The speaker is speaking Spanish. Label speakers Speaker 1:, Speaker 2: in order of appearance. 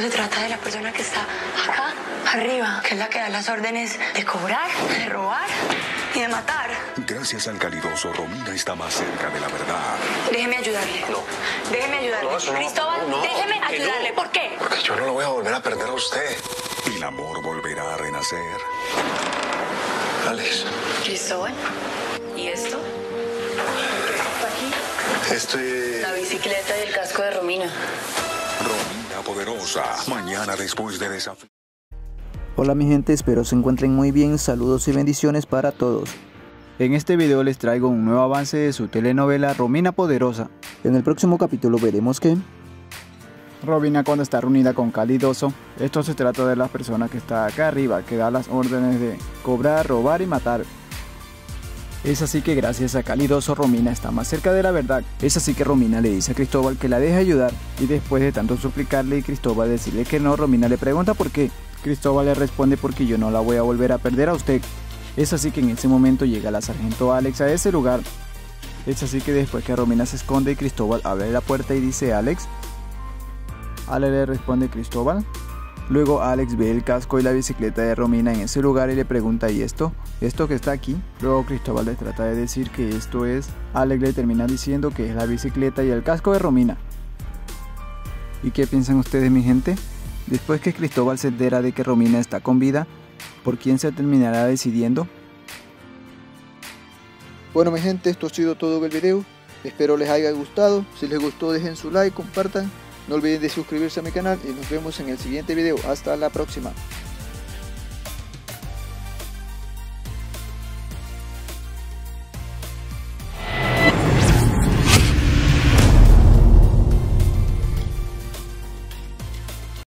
Speaker 1: Esto se trata de la persona que está acá, arriba, que es la que da las órdenes de cobrar, de robar y de matar.
Speaker 2: Gracias al calidoso, Romina está más cerca de la verdad.
Speaker 1: Déjeme ayudarle. No. Déjeme ayudarle.
Speaker 3: No.
Speaker 1: Cristóbal,
Speaker 3: No,
Speaker 1: déjeme ayudarle. ¿Por qué?
Speaker 3: Porque yo no lo voy a volver a perder a usted.
Speaker 2: El amor volverá a renacer.
Speaker 3: Alex,
Speaker 1: Cristóbal, ¿y esto? Aquí.
Speaker 3: esto es...
Speaker 1: La bicicleta y el.
Speaker 2: Poderosa. Mañana después de desafío.
Speaker 4: Hola mi gente, espero se encuentren muy bien, saludos y bendiciones para todos.
Speaker 5: En este video les traigo un nuevo avance de su telenovela Romina Poderosa.
Speaker 4: En el próximo capítulo veremos que
Speaker 5: Robina cuando está reunida con Calidoso, esto se trata de la persona que está acá arriba, que da las órdenes de cobrar, robar y matar. Es así que gracias a Calidoso Romina está más cerca de la verdad. Es así que Romina le dice a Cristóbal que la deje ayudar y después de tanto suplicarle y Cristóbal decirle que no, Romina le pregunta por qué. Cristóbal le responde porque yo no la voy a volver a perder a usted. Es así que en ese momento llega la sargento Alex a ese lugar. Es así que después que Romina se esconde, Cristóbal abre la puerta y dice Alex. Alex le responde Cristóbal. Luego Alex ve el casco y la bicicleta de Romina en ese lugar y le pregunta ¿y esto? ¿Esto que está aquí? Luego Cristóbal le trata de decir que esto es. Alex le termina diciendo que es la bicicleta y el casco de Romina. ¿Y qué piensan ustedes mi gente? Después que Cristóbal se entera de que Romina está con vida, ¿por quién se terminará decidiendo?
Speaker 4: Bueno mi gente, esto ha sido todo el video. Espero les haya gustado. Si les gustó dejen su like, compartan. No olviden de suscribirse a mi canal y nos vemos en el siguiente video. Hasta la próxima.